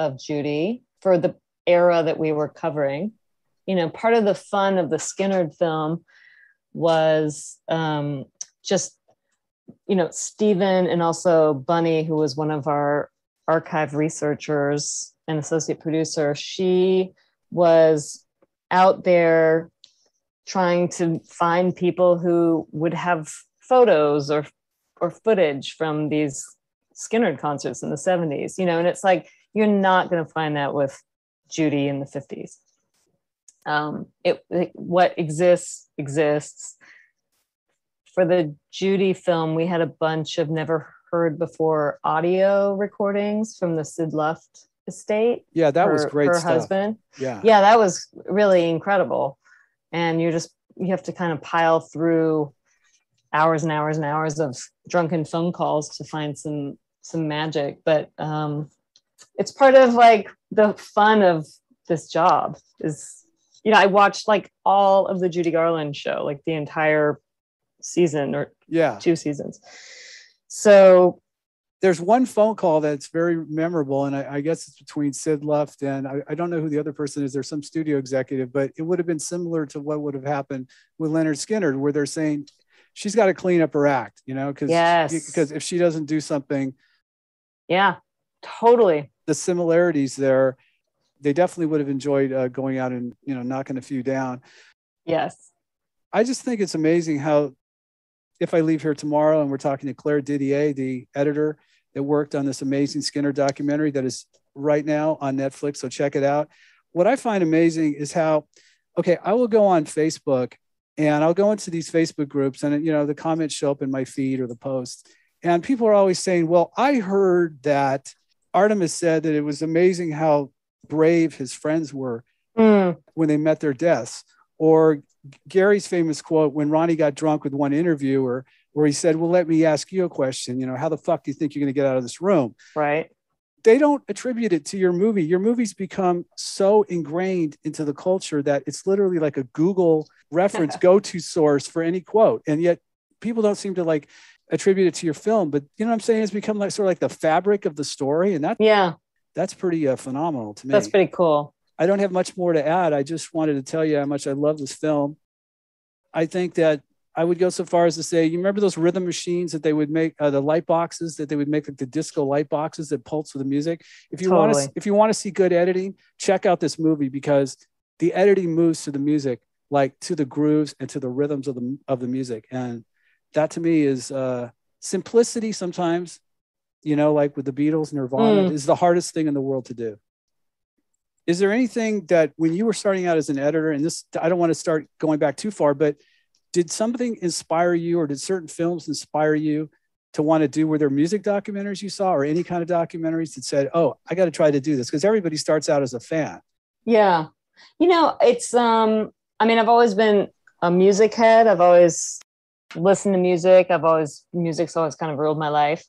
of Judy for the era that we were covering. You know, part of the fun of the Skynyrd film was um, just, you know, Stephen and also Bunny, who was one of our archive researchers and associate producer, she was out there trying to find people who would have photos or or footage from these Skynyrd concerts in the 70s, you know, and it's like you're not going to find that with Judy in the 50s. Um, it, it what exists exists. For the Judy film, we had a bunch of never heard before audio recordings from the Sid Luft estate. Yeah, that was great Her stuff. husband Yeah. yeah that was really incredible and you're just you have to kind of pile through hours and hours and hours of drunken phone calls to find some some magic but um it's part of like the fun of this job is you know i watched like all of the judy garland show like the entire season or Yeah. two seasons so There's one phone call that's very memorable, and I, I guess it's between Sid Luft and I, I don't know who the other person is. There's some studio executive, but it would have been similar to what would have happened with Lynyrd Skynyrd, where they're saying she's got to clean up her act, you know, because Yes. because if she doesn't do something, yeah totally the similarities there, they definitely would have enjoyed uh, going out and you know knocking a few down. yes I just think it's amazing how If I Leave Here Tomorrow, and we're talking to Claire Didier, the editor that worked on this amazing Skynyrd documentary that is right now on Netflix. So check it out. What I find amazing is how, okay, I will go on Facebook and I'll go into these Facebook groups and, you know, the comments show up in my feed or the posts. And people are always saying, well, I heard that Artimus said that it was amazing how brave his friends were Mm. when they met their deaths. Or Gary's famous quote when Ronnie got drunk with one interviewer, where he said, Well, let me ask you a question. You know, how the fuck do you think you're going to get out of this room? Right. They don't attribute it to your movie. Your movies become so ingrained into the culture that it's literally like a Google reference go to source for any quote. And yet people don't seem to like attribute it to your film. But you know what I'm saying? It's become like sort of like the fabric of the story. And that, Yeah. that's pretty uh, phenomenal to me. That's pretty cool. I don't have much more to add. I just wanted to tell you how much I love this film. I think that I would go so far as to say, you remember those rhythm machines that they would make, uh, the light boxes that they would make, like the disco light boxes that pulse with the music. If you want to, if you want to see good editing, check out this movie because the editing moves to the music, like to the grooves and to the rhythms of the of the music, and that to me is uh, simplicity. Sometimes, you know, like with the Beatles, Nirvana, Mm. is the hardest thing in the world to do. Is there anything that when you were starting out as an editor, and this, I don't want to start going back too far, but did something inspire you or did certain films inspire you to want to do were there music documentaries you saw or any kind of documentaries that said oh i got to try to do this because everybody starts out as a fan Yeah. You know, it's um I mean, I've always been a music head. I've always listened to music. I've always music's always kind of ruled my life.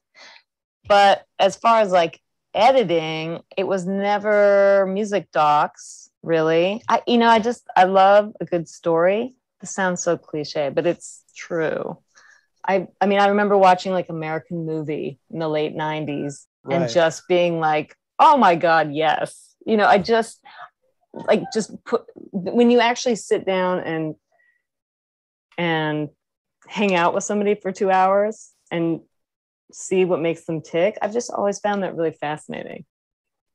But as far as like editing, it was never music docs, really. I you know, I just I love a good story. This sounds so cliche, but it's true. I I mean, I remember watching like American movie in the late 90s and just being like, "Oh my god, yes." You know, I just like just put when you actually sit down and and hang out with somebody for two hours and see what makes them tick. I've just always found that really fascinating.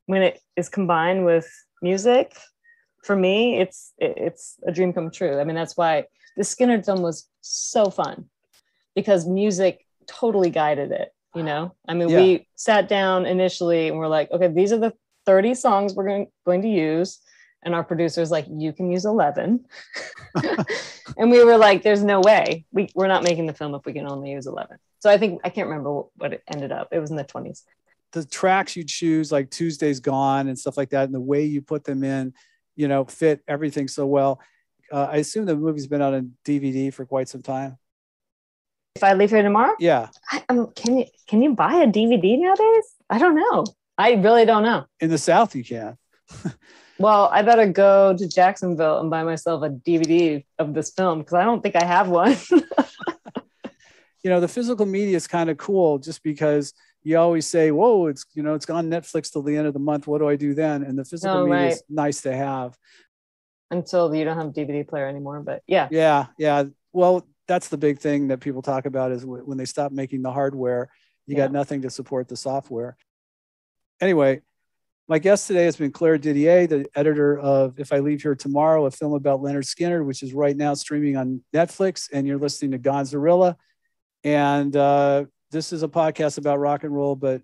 When it is combined with music for me it's it's a dream come true. I mean that's why the skynyrd film was so fun because music totally guided it you know? I mean Yeah. we sat down initially and we're like okay these are the 30 songs we're going, going to use and our producer's like you can use 11 and we were like there's no way. We, we're not making the film if we can only use 11 so i think i can't remember what, it ended up. It was in the 20s the tracks you choose like tuesday's gone and stuff like that and the way you put them in you know fit everything so well. Uh, i assume the movie's been out on dvd for quite some time. If i leave here tomorrow? Yeah. I, um, can you can you buy a dvd nowadays? I don't know. I really don't know. In the south you can well i better go to jacksonville and buy myself a dvd of this film because i don't think i have one. You know the physical media is kind of cool just because you always say whoa it's you know it's on netflix till the end of the month. What do i do then? And the physical Oh, media right. is nice to have. Until you don't have a dvd player anymore but yeah. Yeah yeah. Well that's the big thing that people talk about is when they stop making the hardware you Yeah. got nothing to support the software. Anyway my guest today has been claire didier the editor of if i leave here tomorrow a film about lynyrd skynyrd which is right now streaming on netflix and you're listening to gonzorilla and uh, this is a podcast about rock and roll but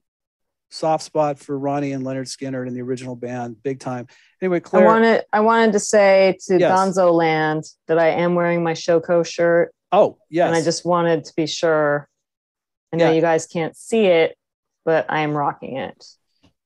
soft spot for ronnie and lynyrd skynyrd and the original band big time anyway I claire wanted I wanted to say to Yes. Gonzo Land that I am wearing my Shoko shirt, oh yes and I just wanted to be sure. I know Yeah. you guys can't see it, but I am rocking it.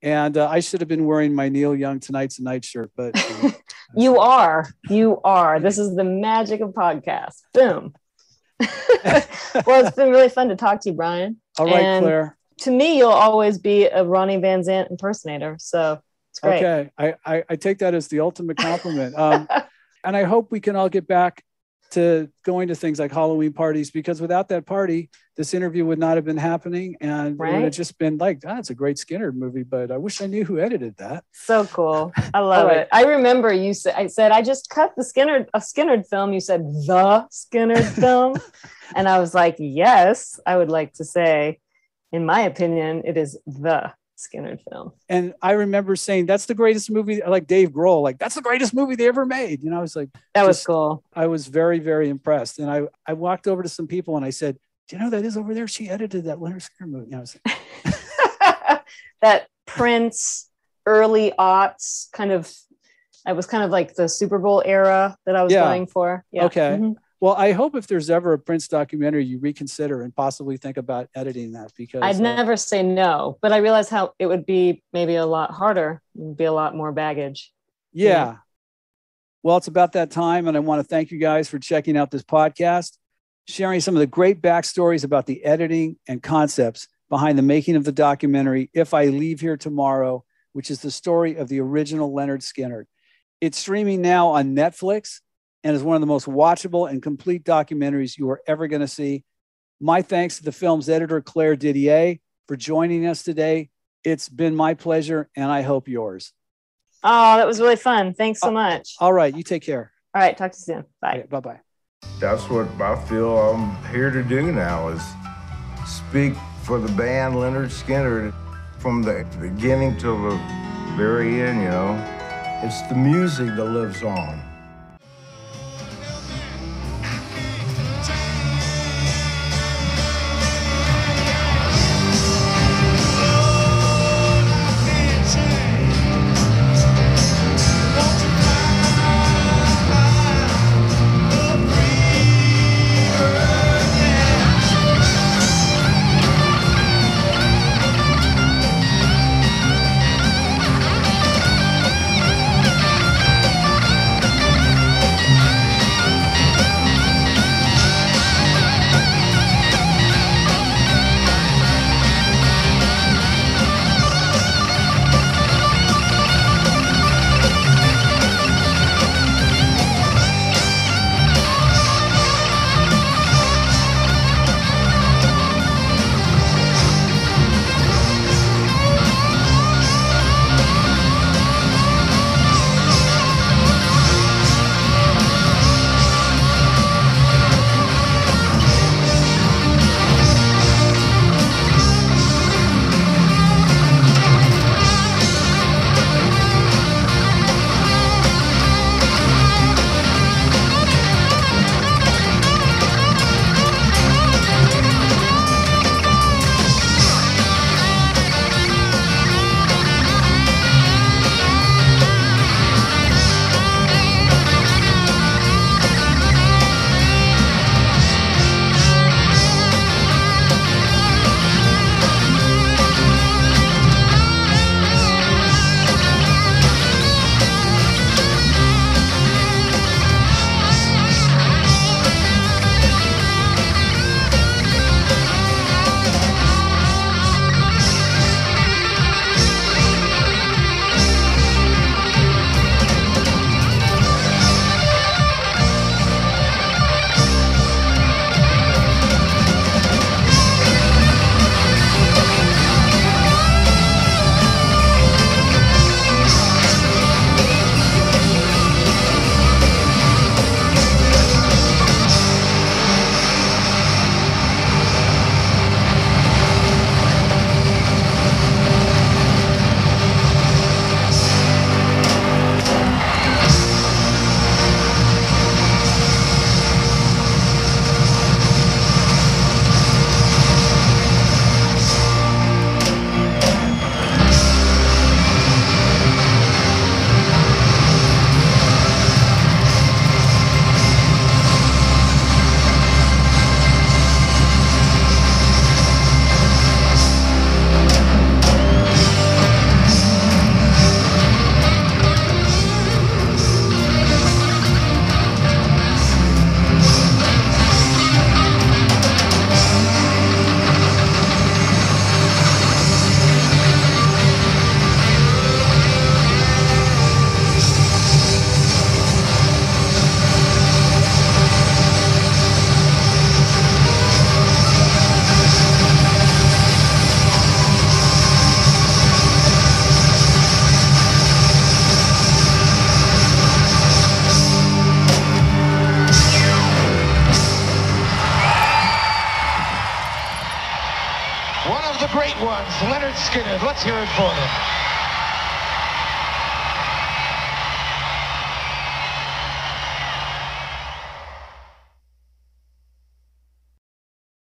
And uh, I should have been wearing my Neil Young Tonight's a Night shirt, but uh, You are, you are. This is the magic of podcast. Boom. well, it's been really fun to talk to you, Brian. all right, And Claire. To me, you'll always be a Ronnie Van Zant impersonator. So it's great. Okay, I, I I take that as the ultimate compliment. Um, and I hope we can all get back to going to things like Halloween parties because without that party, this interview would not have been happening, and it would have just been like, ah, it's a great Skynyrd movie, but I wish I knew who edited that. So cool. I love right. it. I remember you said I said I just cut the Skynyrd a Skynyrd film. You said the Skynyrd film. and I was like, yes, I would like to say, in my opinion, it is the Skynyrd film. And I remember saying that's the greatest movie, like Dave Grohl, like that's the greatest movie they ever made. You know, I was like, That was cool. I was very, very impressed. And I, I walked over to some people and I said, Do you know that is over there? She edited that Lynyrd Skynyrd movie. You know, it's- that Prince early aughts kind of it was kind of like the Super Bowl era that I was Yeah. going for. Yeah. Okay. Mhm. Well, I hope if there's ever a Prince documentary, you reconsider and possibly think about editing that because I'd uh, never say no, but I realized how it would be maybe a lot harder, It'd be a lot more baggage. Yeah. Well, it's about that time. And I want to thank you guys for checking out this podcast, sharing some of the great backstories about the editing and concepts behind the making of the documentary, If I Leave Here Tomorrow, which is the story of the original Lynyrd Skynyrd. It's streaming now on Netflix and is one of the most watchable and complete documentaries you are ever going to see. My thanks to the film's editor, Claire Didier, for joining us today. It's been my pleasure, and I hope yours. Oh, that was really fun. Thanks Uh, so much. All right, you take care. All right. Talk to you soon. Bye. Bye bye. That's what I feel I'm here to do now is speak for the band Lynyrd Skynyrd from the beginning till the very end, you know. It's the music that lives on.